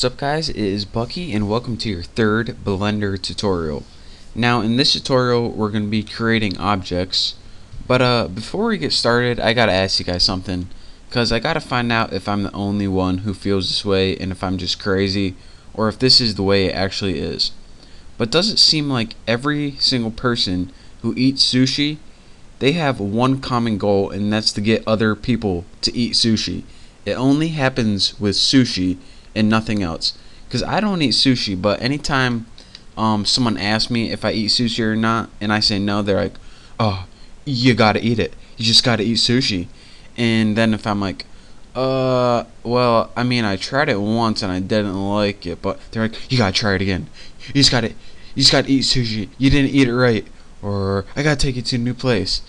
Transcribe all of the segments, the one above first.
What's up guys, it is Bucky and welcome to your third Blender tutorial. Now in this tutorial we're going to be creating objects, but uh, before we get started I gotta ask you guys something, because I gotta find out if I'm the only one who feels this way and if I'm just crazy, or if this is the way it actually is. But does it seem like every single person who eats sushi, they have one common goal and that's to get other people to eat sushi. It only happens with sushi and nothing else. Because I don't eat sushi, but anytime um, someone asks me if I eat sushi or not, and I say no, they're like, oh, you gotta eat it. You just gotta eat sushi. And then if I'm like, uh, well, I mean, I tried it once and I didn't like it, but they're like, you gotta try it again. You just gotta, you just gotta eat sushi. You didn't eat it right, or I gotta take you to a new place.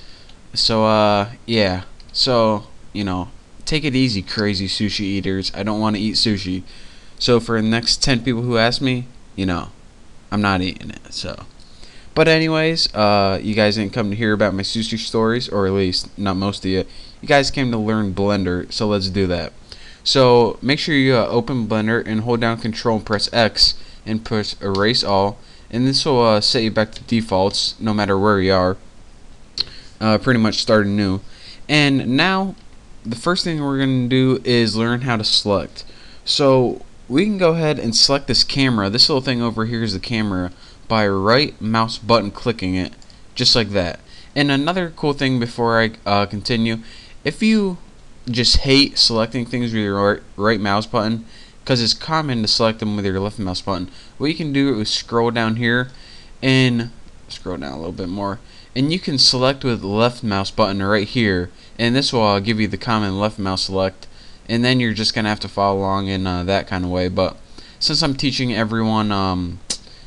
So, uh, yeah. So, you know, take it easy, crazy sushi eaters. I don't want to eat sushi. So for the next 10 people who ask me, you know, I'm not eating it. So, but anyways, uh, you guys didn't come to hear about my sushi stories, or at least not most of you. You guys came to learn Blender, so let's do that. So make sure you uh, open Blender and hold down Control and press X and push Erase All, and this will uh, set you back to defaults no matter where you are. Uh, pretty much starting new. And now the first thing we're going to do is learn how to select. So we can go ahead and select this camera. This little thing over here is the camera by right mouse button clicking it just like that. And another cool thing before I uh, continue, if you just hate selecting things with your right, right mouse button, because it's common to select them with your left mouse button, what you can do is scroll down here and scroll down a little bit more and you can select with the left mouse button right here. And this will uh, give you the common left mouse select. And then you're just gonna have to follow along in uh, that kind of way. But since I'm teaching everyone um,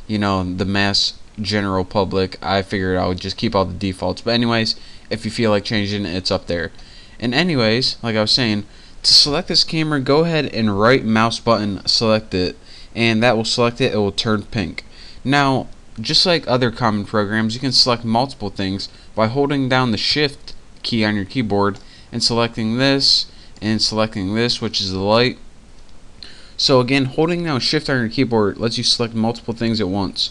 you know the mass general public I figured I would just keep all the defaults. But anyways if you feel like changing it's up there. And anyways like I was saying to select this camera go ahead and right mouse button select it. And that will select it. It will turn pink. Now just like other common programs, you can select multiple things by holding down the Shift key on your keyboard and selecting this and selecting this, which is the light. So again, holding down Shift on your keyboard lets you select multiple things at once.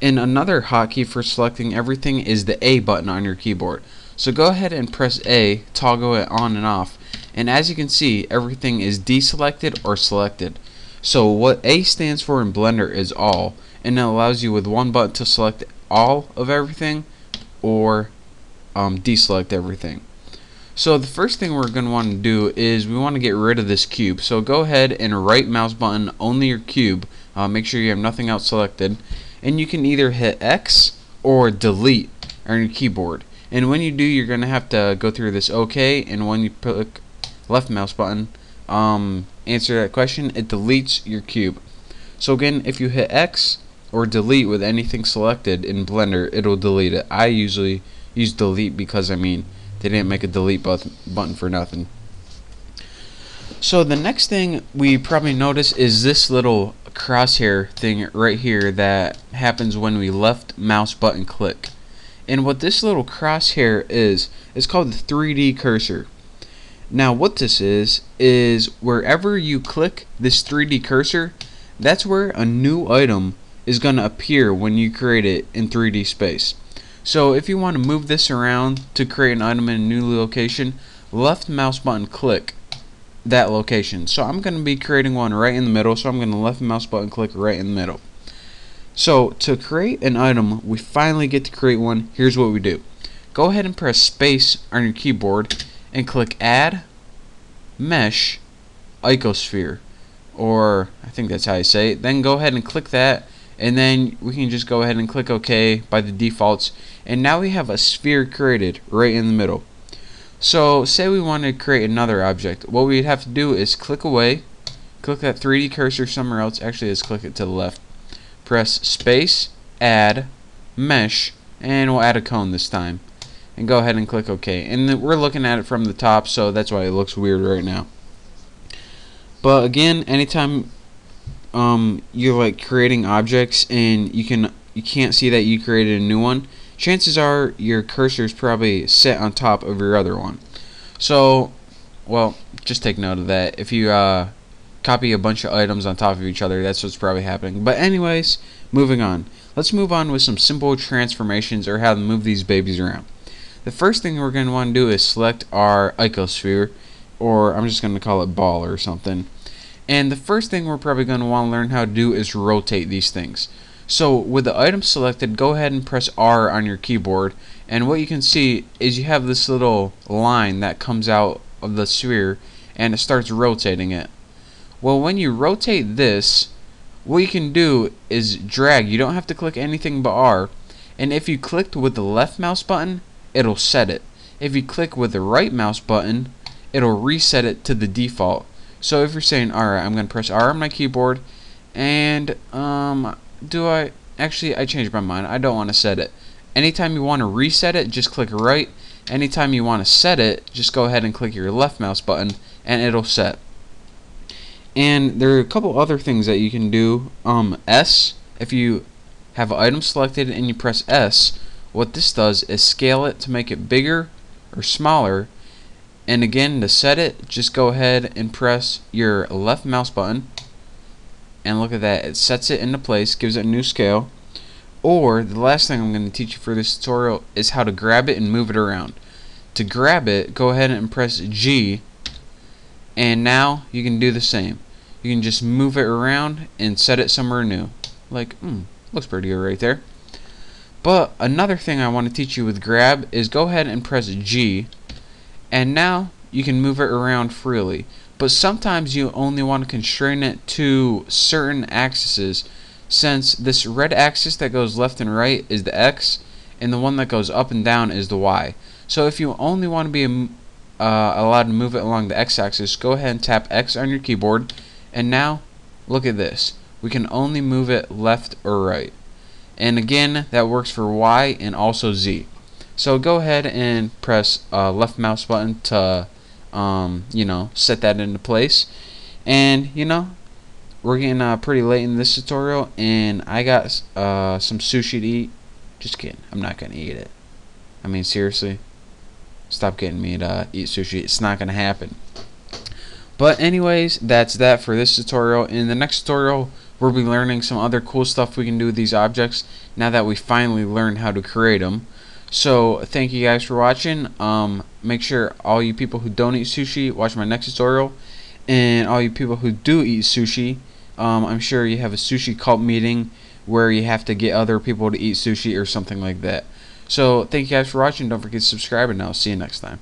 And another hotkey for selecting everything is the A button on your keyboard. So go ahead and press A, toggle it on and off, and as you can see, everything is deselected or selected. So what A stands for in Blender is all, and it allows you with one button to select all of everything or um, deselect everything. So the first thing we're going to want to do is we want to get rid of this cube. So go ahead and right mouse button only your cube. Uh, make sure you have nothing else selected. And you can either hit X or delete on your keyboard. And when you do, you're going to have to go through this OK. And when you click left mouse button, um, answer that question, it deletes your cube. So again, if you hit X, or delete with anything selected in Blender, it'll delete it. I usually use delete because, I mean, they didn't make a delete button, button for nothing. So the next thing we probably notice is this little crosshair thing right here that happens when we left mouse button click. And what this little crosshair is, is called the 3D cursor. Now what this is, is wherever you click this 3D cursor, that's where a new item is going to appear when you create it in 3D space. So if you want to move this around to create an item in a new location, left mouse button click that location. So I'm going to be creating one right in the middle, so I'm going to left mouse button click right in the middle. So to create an item, we finally get to create one. Here's what we do. Go ahead and press space on your keyboard and click add mesh icosphere or I think that's how you say it. Then go ahead and click that and then we can just go ahead and click OK by the defaults. And now we have a sphere created right in the middle. So say we want to create another object. What we'd have to do is click away click that 3D cursor somewhere else. Actually let's click it to the left. Press space add mesh and we'll add a cone this time. And go ahead and click OK. And we're looking at it from the top so that's why it looks weird right now. But again anytime um, you're like creating objects and you can you can't see that you created a new one, chances are your cursor is probably set on top of your other one. So, well, just take note of that. If you uh, copy a bunch of items on top of each other. That's what's probably happening. But anyways, moving on. Let's move on with some simple transformations or how to move these babies around. The first thing we're going to want to do is select our icosphere, or I'm just going to call it ball or something. And the first thing we're probably going to want to learn how to do is rotate these things. So with the item selected, go ahead and press R on your keyboard, and what you can see is you have this little line that comes out of the sphere, and it starts rotating it. Well, when you rotate this, what you can do is drag. You don't have to click anything but R. And if you clicked with the left mouse button, it'll set it. If you click with the right mouse button, it'll reset it to the default. So if you're saying, alright, I'm going to press R on my keyboard, and, um, do I, actually, I changed my mind. I don't want to set it. Anytime you want to reset it, just click right. Anytime you want to set it, just go ahead and click your left mouse button, and it'll set. And there are a couple other things that you can do. Um, S, if you have an item selected and you press S, what this does is scale it to make it bigger or smaller. And again, to set it, just go ahead and press your left mouse button. And look at that, it sets it into place, gives it a new scale. Or, the last thing I'm going to teach you for this tutorial is how to grab it and move it around. To grab it, go ahead and press G and now you can do the same you can just move it around and set it somewhere new like hmm looks pretty good right there but another thing I want to teach you with grab is go ahead and press G and now you can move it around freely but sometimes you only want to constrain it to certain axes since this red axis that goes left and right is the X and the one that goes up and down is the Y so if you only want to be uh, allowed to move it along the x-axis, go ahead and tap X on your keyboard. And now, look at this. We can only move it left or right. And again, that works for Y and also Z. So go ahead and press uh, left mouse button to, um, you know, set that into place. And, you know, we're getting uh, pretty late in this tutorial, and I got uh, some sushi to eat. Just kidding. I'm not going to eat it. I mean, seriously. Stop getting me to eat sushi. It's not going to happen. But anyways, that's that for this tutorial. In the next tutorial, we'll be learning some other cool stuff we can do with these objects now that we finally learned how to create them. So, thank you guys for watching. Um, make sure all you people who don't eat sushi watch my next tutorial. And all you people who do eat sushi, um, I'm sure you have a sushi cult meeting where you have to get other people to eat sushi or something like that. So thank you guys for watching. Don't forget to subscribe, and I'll see you next time.